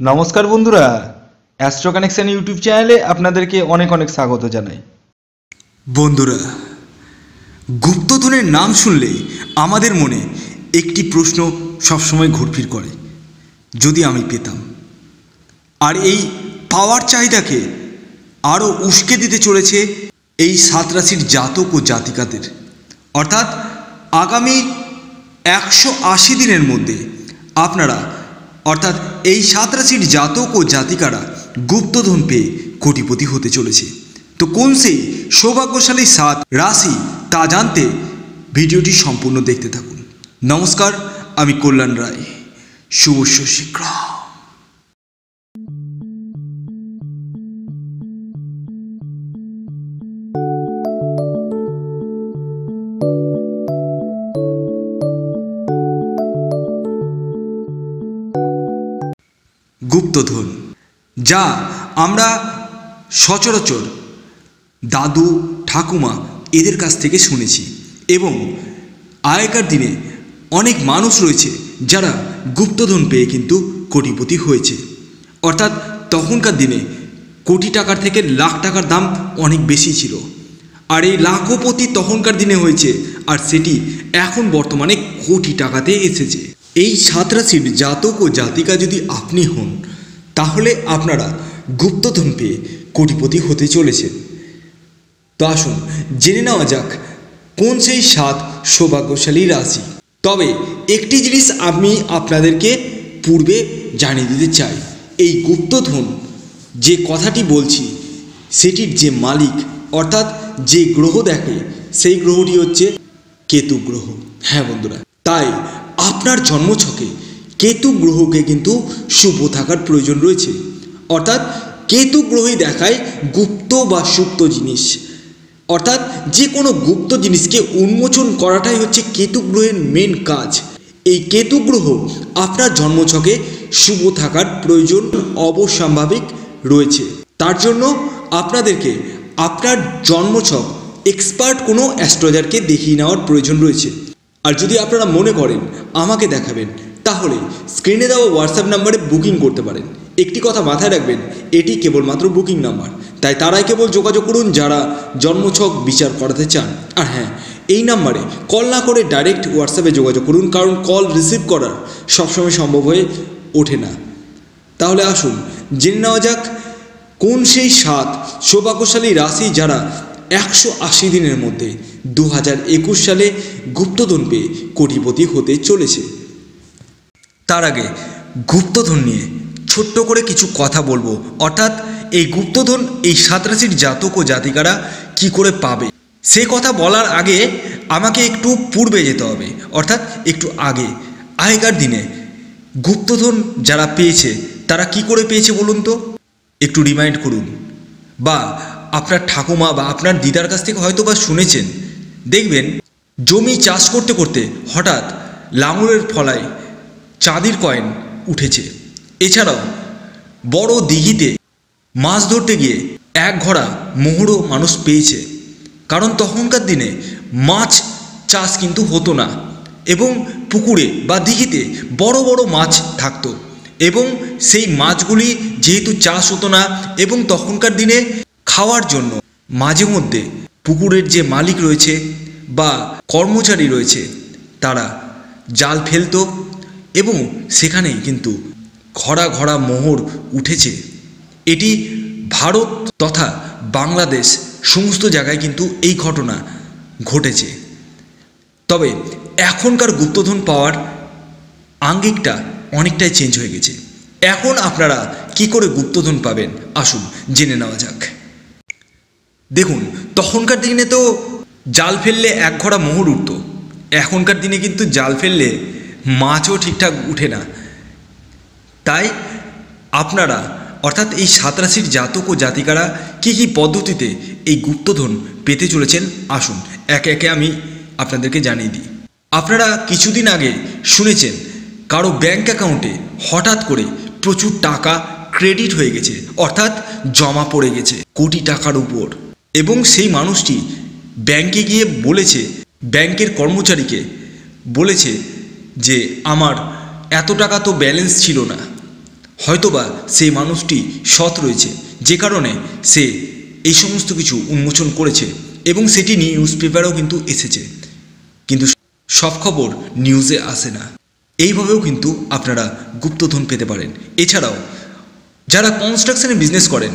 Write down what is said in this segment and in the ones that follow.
নমস্কার বন্ধুরা astro connection YouTube চ্যানেলে আপনাদেরকে অনেক অনেক স্বাগত জানাই। বন্ধুরা, গুপ্তধনের নাম শুনলে আমাদের মনে একটি প্রশ্ন সবসময় ঘুরফির করে, যদি আমি পেতাম। আর এই পাওয়ার চাহিদাকে আরও উস্কে দিতে চলেছে এই সাত রাশির জাতক ও জাতিকাদের। অর্থাৎ আগামী একশো আশি দিনের মধ্যে আপনারা অর্থাৎ এই সাত রাশির জাতক ও জাতিকারা গুপ্তধন পেয়ে কোটিপতি হতে চলেছে। তো কোন সেই সৌভাগ্যশালী সাত রাশি তা জানতে ভিডিওটি সম্পূর্ণ দেখতে থাকুন। নমস্কার, আমি কল্যাণ রায়। শুভ শীঘ্র গুপ্তধন যা আমরা সচরাচর দাদু, ঠাকুমা এদের কাছ থেকে শুনেছি এবং আগেকার দিনে অনেক মানুষ রয়েছে যারা গুপ্তধন পেয়ে কিন্তু কোটিপতি হয়েছে। অর্থাৎ তখনকার দিনে কোটি টাকার থেকে লাখ টাকার দাম অনেক বেশি ছিল। আর এই লাখপতি তখনকার দিনে হয়েছে আর সেটি এখন বর্তমানে কোটি টাকাতে এসেছে। এই সাত রাশির জাতক ও জাতিকা যদি আপনি হন তাহলে আপনারা গুপ্তধন পেয়ে কোটিপতি হতে চলেছেন। তো আসুন, জেনে নেওয়া যাক কোন সেই সাত সৌভাগ্যশালী রাশি। তবে একটি জিনিস আমি আপনাদেরকে পূর্বে জানিয়ে দিতে চাই, এই গুপ্তধন যে কথাটি বলছি, সেটির যে মালিক, অর্থাৎ যে গ্রহ দেখে, সেই গ্রহটি হচ্ছে কেতু গ্রহ। হ্যাঁ বন্ধুরা, তাই আপনার জন্মছকে কেতু গ্রহকে কিন্তু শুভ থাকার প্রয়োজন রয়েছে। অর্থাৎ কেতু গ্রহই দেখায় গুপ্ত বা সুপ্ত জিনিস। অর্থাৎ যে কোনো গুপ্ত জিনিসকে উন্মোচন করাটাই হচ্ছে কেতু গ্রহের মেন কাজ। এই কেতু গ্রহ আপনার জন্মছকে শুভ থাকার প্রয়োজন অবস্বাভাবিক রয়েছে। তার জন্য আপনাদেরকে আপনার জন্মছক এক্সপার্ট কোনো অ্যাস্ট্রোলজারকে দেখিয়ে নেওয়ার প্রয়োজন রয়েছে। আর যদি আপনারা মনে করেন, আমাকে দেখাবেন তাহলে স্ক্রিনে দেওয়া হোয়াটসঅ্যাপ নাম্বারে বুকিং করতে পারেন। একটি কথা মাথায় রাখবেন, এটি কেবলমাত্র বুকিং নাম্বার তাই তারাই কেবল যোগাযোগ করুন যারা জন্মছক বিচার করাতে চান। আর হ্যাঁ এই নাম্বারে কল না করে ডাইরেক্ট হোয়াটসঅ্যাপে যোগাযোগ করুন, কারণ কল রিসিভ করার সবসময় সম্ভব হয়ে ওঠে না। তাহলে আসুন, জেনে নেওয়া যাক কোন সেই সাত সৌভাগ্যশালী রাশি যারা একশো আশি দিনের মধ্যে দু হাজার একুশ সালে গুপ্তধন পেয়ে কোটিপতি হতে চলেছে। তার আগে গুপ্তধন নিয়ে ছোট্ট করে কিছু কথা বলব। অর্থাৎ এই গুপ্তধন, এই সাত রাশির জাতক ও জাতিকারা কি করে পাবে? সে কথা বলার আগে আমাকে একটু পূর্বে যেতে হবে। অর্থাৎ একটু আগে, আগেকার দিনে গুপ্তধন যারা পেয়েছে, তারা কি করে পেয়েছে বলুন তো? একটু রিমাইন্ড করুন। বা আপনার ঠাকুমা বা আপনার দিদার কাছ থেকে হয়তো বা শুনেছেন। দেখবেন, জমি চাষ করতে করতে হঠাৎ লাঙলের ফলায় চাঁদির কয়েন উঠেছে। এছাড়াও বড় দিঘিতে মাছ ধরতে গিয়ে এক ঘোড়া মোহরও মানুষ পেয়েছে। কারণ তখনকার দিনে মাছ চাষ কিন্তু হতো না এবং পুকুরে বা দিঘিতে বড় বড় মাছ থাকতো এবং সেই মাছগুলি যেহেতু চাষ হতো না এবং তখনকার দিনে খাওয়ার জন্য মাঝে মধ্যে পুকুরের যে মালিক রয়েছে বা কর্মচারী রয়েছে, তারা জাল ফেলতো এবং সেখানেই কিন্তু ঘরা ঘরা মোহর উঠেছে। এটি ভারত তথা বাংলাদেশ সমস্ত জায়গায় কিন্তু এই ঘটনা ঘটেছে। তবে এখনকার গুপ্তধন পাওয়ার আঙ্গিকটা অনেকটাই চেঞ্জ হয়ে গেছে। এখন আপনারা কি করে গুপ্তধন পাবেন? আসুন জেনে নেওয়া যাক। দেখুন, তখনকার দিনে তো জাল ফেললে এক ঘোড়া মোহর উঠত। এখনকার দিনে কিন্তু জাল ফেললে মাছও ঠিকঠাক উঠে না। তাই আপনারা, অর্থাৎ এই সাত রাশির জাতক ও জাতিকারা কী কী পদ্ধতিতে এই গুপ্তধন পেতে চলেছেন, আসুন একে একে আমি আপনাদেরকে জানিয়ে দিই। আপনারা কিছুদিন আগে শুনেছেন, কারও ব্যাংক অ্যাকাউন্টে হঠাৎ করে প্রচুর টাকা ক্রেডিট হয়ে গেছে, অর্থাৎ জমা পড়ে গেছে কোটি টাকার উপর। এবং সেই মানুষটি ব্যাংকে গিয়ে বলেছে, ব্যাংকের কর্মচারীকে বলেছে যে আমার এত টাকা তো ব্যালেন্স ছিল না। হয়তোবা সেই মানুষটি সৎ রয়েছে, যে কারণে সে এই সমস্ত কিছু উন্মোচন করেছে এবং সেটি নিয়ে নিউজ পেপারেও কিন্তু এসেছে। কিন্তু সব খবর নিউজে আসে না। এইভাবেও কিন্তু আপনারা গুপ্তধন পেতে পারেন। এছাড়াও, যারা কনস্ট্রাকশনে বিজনেস করেন,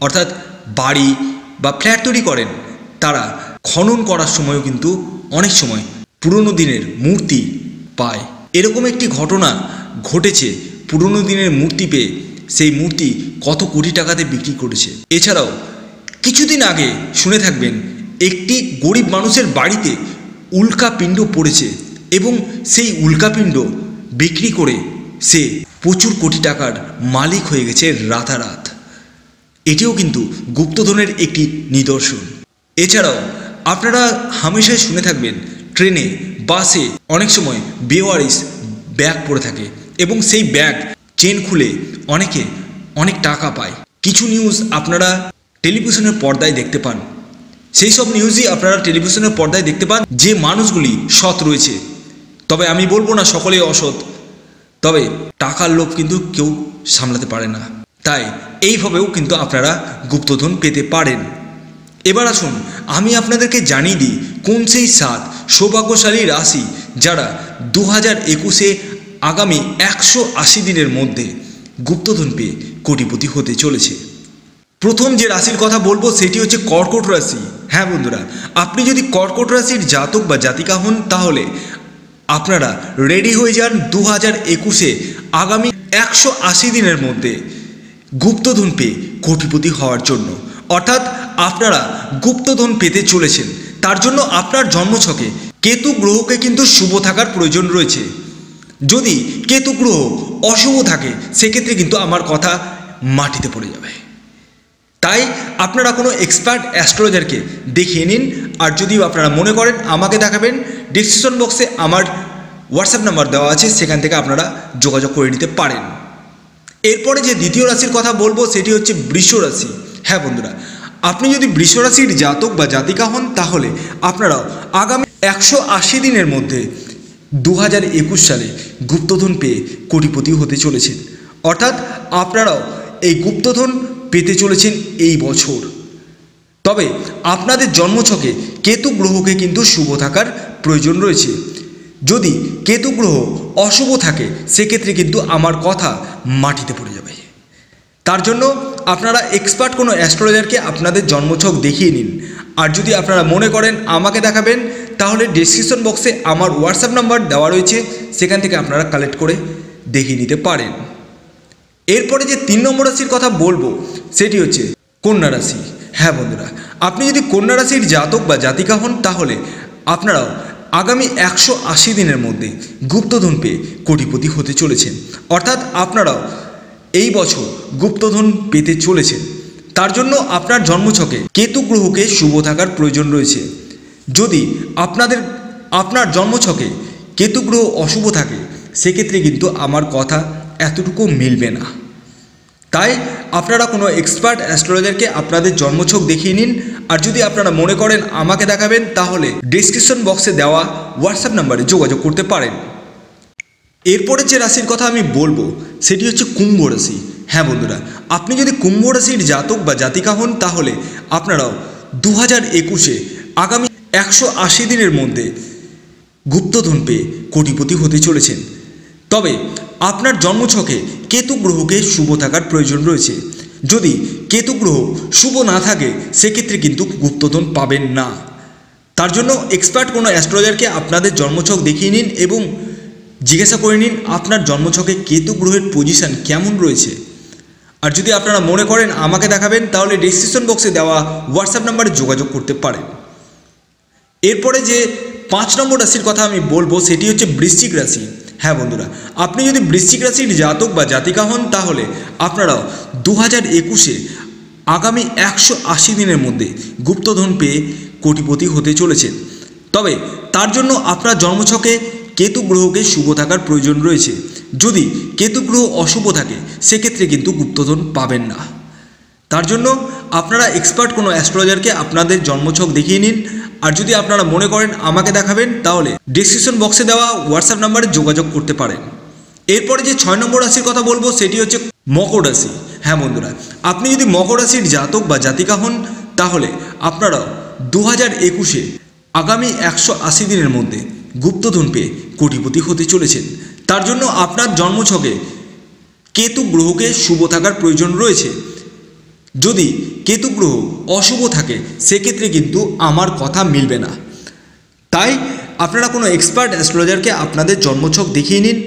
অর্থাৎ বাড়ি বা ফ্ল্যাট তৈরি করেন, তারা খনন করার সময়ও কিন্তু অনেক সময় পুরনো দিনের মূর্তি পায়। এরকম একটি ঘটনা ঘটেছে, পুরনো দিনের মূর্তি পেয়ে। সেই মূর্তি কত কোটি টাকাতে বিক্রি করেছে। এছাড়াও, কিছুদিন আগে শুনে থাকবেন, একটি গরিব মানুষের বাড়িতে উল্কাপিণ্ড পড়েছে এবং সেই উল্কাপিণ্ড বিক্রি করে সে প্রচুর কোটি টাকার মালিক হয়ে গেছে রাতারাত। এটিও কিন্তু গুপ্তধনের একটি নিদর্শন। এছাড়াও, আপনারা হামেশাই শুনে থাকবেন, ট্রেনে বাসে অনেক সময় বেওয়ারিস ব্যাগ পড়ে থাকে এবং সেই ব্যাগ চেন খুলে অনেকে অনেক টাকা পায়। কিছু নিউজ আপনারা টেলিভিশনের পর্দায় দেখতে পান। সেই সব নিউজই আপনারা টেলিভিশনের পর্দায় দেখতে পান যে মানুষগুলি সৎ রয়েছে। তবে আমি বলব না সকলেই অসৎ, তবে টাকার লোভ কিন্তু কেউ সামলাতে পারে না। তাই এইভাবেও কিন্তু আপনারা গুপ্তধন পেতে পারেন। এবার আসুন, আমি আপনাদেরকে জানিয়ে দিই কোন সেই সাত সৌভাগ্যশালী রাশি যারা দু হাজার একুশে আগামী একশো আশি দিনের মধ্যে গুপ্তধন পেয়ে কোটিপতি হতে চলেছে। প্রথম যে রাশির কথা বলব সেটি হচ্ছে কর্কট রাশি। হ্যাঁ বন্ধুরা, আপনি যদি কর্কট রাশির জাতক বা জাতিকা হন তাহলে আপনারা রেডি হয়ে যান দু হাজার একুশে আগামী একশো আশি দিনের মধ্যে গুপ্তধন পেয়ে কোটিপতি হওয়ার জন্য। অর্থাৎ আপনারা গুপ্তধন পেতে চলেছেন। তার জন্য আপনার জন্মছকে কেতু গ্রহকে কিন্তু শুভ থাকার প্রয়োজন রয়েছে। যদি কেতু গ্রহ অশুভ থাকে, সেক্ষেত্রে কিন্তু আমার কথা মাটিতে পড়ে যাবে। তাই আপনারা কোনো এক্সপার্ট অ্যাস্ট্রোলজারকে দেখিয়ে নিন, আর যদি আপনারা মনে করেন আমাকে দেখাবেন, ডিসক্রিপশন বক্সে আমার হোয়াটসঅ্যাপ নাম্বার দেওয়া আছে, সেখান থেকে আপনারা যোগাযোগ করে নিতে পারেন। এরপরে যে দ্বিতীয় রাশির কথা বলব, সেটি হচ্ছে বৃষ রাশি। হ্যাঁ বন্ধুরা আপনি যদি বৃষরাশির জাতক বা জাতিকা হন, তাহলে আপনারাও আগামী একশো আশি দিনের মধ্যে দু হাজার একুশ সালে গুপ্তধন পেয়ে কোটিপতি হতে চলেছেন। অর্থাৎ আপনারাও এই গুপ্তধন পেতে চলেছেন এই বছর। তবে আপনাদের জন্মছকে কেতু গ্রহকে কিন্তু শুভ থাকার প্রয়োজন রয়েছে। যদি কেতু গ্রহ অশুভ থাকে, সেক্ষেত্রে কিন্তু আমার কথা মাটিতে পড়ে যাবে। তার জন্য আপনারা এক্সপার্ট কোনো অ্যাস্ট্রোলজারকে আপনাদের জন্মছক দেখিয়ে নিন। আর যদি আপনারা মনে করেন আমাকে দেখাবেন, তাহলে ডিসক্রিপশন বক্সে আমার হোয়াটসঅ্যাপ নাম্বার দেওয়া রয়েছে, সেখান থেকে আপনারা কালেক্ট করে দেখিয়ে নিতে পারেন। এরপরে যে তিন নম্বর রাশির কথা বলব, সেটি হচ্ছে কন্যা রাশি। হ্যাঁ বন্ধুরা, আপনি যদি কন্যা রাশির জাতক বা জাতিকা হন, তাহলে আপনারাও আগামী একশো আশি দিনের মধ্যে গুপ্তধন পেয়ে কোটিপতি হতে চলেছেন। অর্থাৎ আপনারাও এই বছর গুপ্তধন পেতে চলেছেন। তার জন্য আপনার জন্মছকে কেতু গ্রহকে শুভ থাকার প্রয়োজন রয়েছে। যদি আপনাদের, আপনার জন্মছকে কেতু গ্রহ অশুভ থাকে, সেক্ষেত্রে কিন্তু আমার কথা এতটুকু মিলবে না। তাই আপনারা কোনো এক্সপার্ট অ্যাস্ট্রোলজারকে আপনাদের জন্মছক দেখিয়ে নিন, আর যদি আপনারা মনে করেন আমাকে দেখাবেন, তাহলে ডিসক্রিপশন বক্সে দেওয়া হোয়াটসঅ্যাপ নাম্বারে যোগাযোগ করতে পারেন। এরপরে যে রাশির কথা আমি বলব, সেটি হচ্ছে কুম্ভ রাশি। হ্যাঁ বন্ধুরা, আপনি যদি কুম্ভ রাশির জাতক বা জাতিকা হন, তাহলে আপনারাও দু হাজার একুশে আগামী একশো আশি দিনের মধ্যে গুপ্তধন পেয়ে কোটিপতি হতে চলেছেন। তবে আপনার জন্মছকে কেতু গ্রহকে শুভ থাকার প্রয়োজন রয়েছে। যদি কেতু গ্রহ শুভ না থাকে, সেক্ষেত্রে কিন্তু গুপ্তধন পাবেন না। তার জন্য এক্সপার্ট কোনো অ্যাস্ট্রোলজারকে আপনাদের জন্মছক দেখিয়ে নিন এবং জিজ্ঞাসা করে নিন আপনার জন্মছকে কেতু গ্রহের পজিশন কেমন রয়েছে। আর যদি আপনারা মনে করেন আমাকে দেখাবেন, তাহলে ডিসক্রিপশন বক্সে দেওয়া হোয়াটসঅ্যাপ নাম্বারে যোগাযোগ করতে পারেন। এরপরে যে পাঁচ নম্বর রাশির কথা আমি বলব, সেটি হচ্ছে বৃশ্চিক রাশি। হ্যাঁ বন্ধুরা, আপনি যদি বৃশ্চিক রাশির জাতক বা জাতিকা হন, তাহলে আপনারাও দু হাজার একুশে আগামী একশো আশি দিনের মধ্যে গুপ্তধন পেয়ে কোটিপতি হতে চলেছেন। তবে তার জন্য আপনার জন্মছকে কেতু গ্রহকে শুভ থাকার প্রয়োজন রয়েছে। যদি কেতু গ্রহ অশুভ থাকে, সেক্ষেত্রে কিন্তু গুপ্তধন পাবেন না। তার জন্য আপনারা এক্সপার্ট কোনো অ্যাস্ট্রোলজারকে আপনাদের জন্মছক দেখিয়ে নিন। আর যদি আপনারা মনে করেন আমাকে দেখাবেন, তাহলে ডিসক্রিপশন বক্সে দেওয়া হোয়াটসঅ্যাপ নাম্বারে যোগাযোগ করতে পারেন। এরপরে যে ছয় নম্বর রাশির কথা বলব, সেটি হচ্ছে মকর রাশি। হ্যাঁ বন্ধুরা, আপনি যদি মকর রাশির জাতক বা জাতিকা হন, তাহলে আপনারাও দু হাজার একুশে আগামী একশো আশি দিনের মধ্যে গুপ্তধন পেয়ে কোটিপতি হতে চলেছেন। তার জন্য আপনার জন্মছকে কেতু গ্রহকে শুভ থাকার প্রয়োজন রয়েছে। যদি কেতু গ্রহ অশুভ থাকে, সেক্ষেত্রে কিন্তু আমার কথা মিলবে না। তাই আপনারা কোনো এক্সপার্ট অ্যাস্ট্রোলজারকে আপনাদের জন্মছক দেখিয়ে নিন।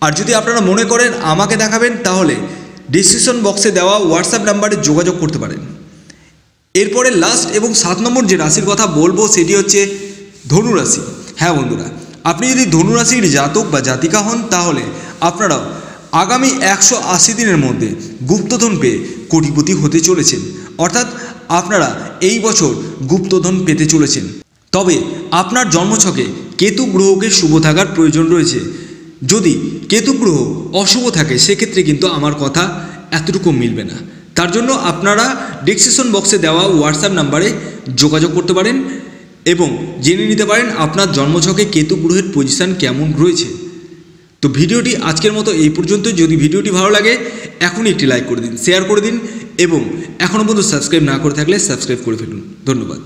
আর যদি আপনারা মনে করেন আমাকে দেখাবেন, তাহলে ডিসক্রিপশন বক্সে দেওয়া হোয়াটসঅ্যাপ নাম্বারে যোগাযোগ করতে পারেন। এরপরে লাস্ট এবং সাত নম্বর যে রাশির কথা বলব, সেটি হচ্ছে ধনু রাশি। হ্যাঁ বন্ধুরা আপনি যদি ধনু রাশির জাতক বা জাতিকা হন, তাহলে আপনারাও আগামী একশো আশি দিনের মধ্যে গুপ্তধন পেয়ে কোটিপতি হতে চলেছেন। অর্থাৎ আপনারা এই বছর গুপ্তধন পেতে চলেছেন। তবে আপনার জন্মছকে কেতু গ্রহকে শুভ থাকার প্রয়োজন রয়েছে। যদি কেতু গ্রহ অশুভ থাকে, সেক্ষেত্রে কিন্তু আমার কথা এতটুকু মিলবে না। তার জন্য আপনারা ডিসক্রিপশন বক্সে দেওয়া হোয়াটসঅ্যাপ নাম্বারে যোগাযোগ করতে পারেন। এবং জেনে নিতে পারেন আপনার জন্মছকে কেতু গ্রহের পজিশান কেমন রয়েছে। তো ভিডিওটি আজকের মতো এই পর্যন্ত যদি ভিডিওটি ভালো লাগে, এখনই একটি লাইক করে দিন শেয়ার করে দিন এবং এখনও পর্যন্ত সাবস্ক্রাইব না করে থাকলে সাবস্ক্রাইব করে ফেলুন। ধন্যবাদ।